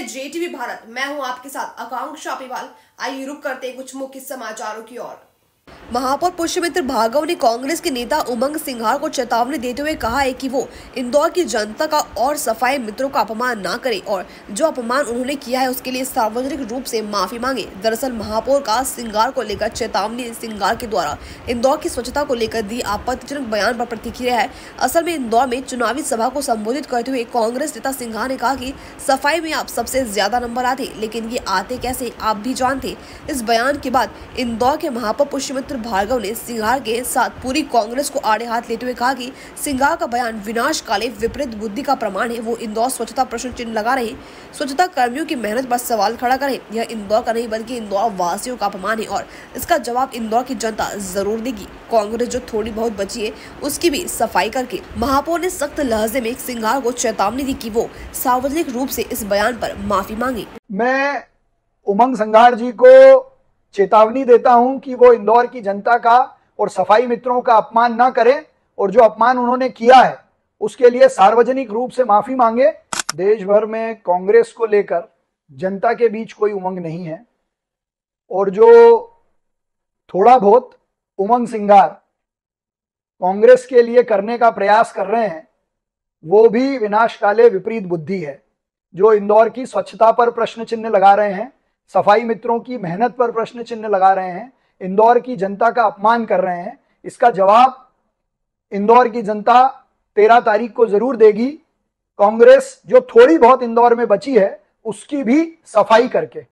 जेटीवी भारत। मैं हूँ आपके साथ आकांक्षा पिवाल। आइए रुक करते हैं कुछ मुख्य समाचारों की ओर। महापौर पुष्यमित्र भार्गव ने कांग्रेस के नेता उमंग सिंघार को चेतावनी देते हुए कहा है कि वो इंदौर की जनता का और सफ़ाई मित्रों का अपमान ना करे और जो अपमान उन्होंने किया है उसके लिए सार्वजनिक रूप से माफ़ी मांगे। दरअसल महापौर का सिंगार को लेकर चेतावनी सिंगार के द्वारा इंदौर की स्वच्छता को लेकर दी आपत्तिजनक बयान पर प्रतिक्रिया है। असल में इंदौर में चुनावी सभा को संबोधित करते हुए कांग्रेस नेता सिंघार ने कहा की सफ़ाई में आप सबसे ज़्यादा नंबर आते, लेकिन ये आते कैसे, आप भी जानते। इस बयान के बाद इंदौर के महापौर पुष्यमित्र भार्गव ने सिंघार के साथ पूरी कांग्रेस को आड़े हाथ लेते हुए कहा कि सिंघार का बयान विनाशकाले विपरीत बुद्धि का प्रमाण है। वो इंदौर स्वच्छता प्रश्न चिन्ह लगा रहे। स्वच्छता कर्मियों की मेहनत पर सवाल खड़ा करें। यह इंदौर का नहीं, बल्कि इंदौर वासियों का अपमान है और इसका जवाब इंदौर की जनता ज़रूर देगी। कांग्रेस जो थोड़ी बहुत बची है, उसकी भी सफ़ाई करके। महापौर ने सख्त लहजे में सिंघार को चेतावनी दी कि वो सार्वजनिक रूप से इस बयान पर माफ़ी मांगे। मैं उमंग संघार जी को चेतावनी देता हूँ कि वो इंदौर की जनता का और सफ़ाई मित्रों का अपमान ना करें और जो अपमान उन्होंने किया है, उसके लिए सार्वजनिक रूप से माफ़ी मांगे। देश भर में कांग्रेस को लेकर जनता के बीच कोई उमंग नहीं है। और जो थोड़ा बहुत उमंग सिंगार कांग्रेस के लिए करने का प्रयास कर रहे हैं, वो भी विनाशकाले विपरीत बुद्धि है, जो इंदौर की स्वच्छता पर प्रश्न चिन्ह लगा रहे हैं। सफ़ाई मित्रों की मेहनत पर प्रश्न चिन्ह लगा रहे हैं। इंदौर की जनता का अपमान कर रहे हैं। इसका जवाब, इंदौर की जनता तेरह तारीख को ज़रूर देगी। कांग्रेस, जो थोड़ी बहुत इंदौर में बची है, उसकी भी सफ़ाई करके।